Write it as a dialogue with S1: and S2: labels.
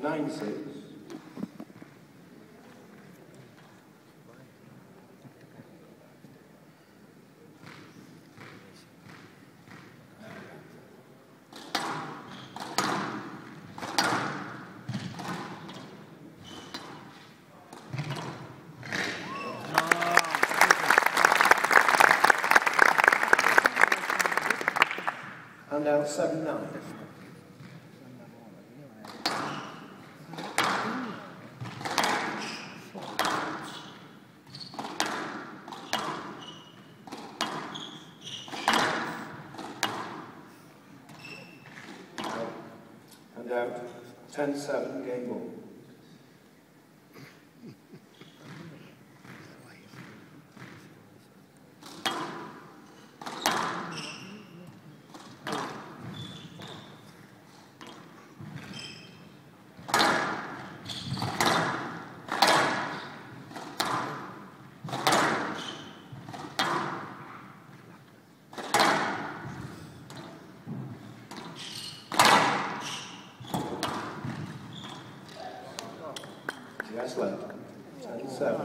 S1: to 90. 9 6. And now 7 9. Out uh, 10 7, game ball. Yes, left. 10 7.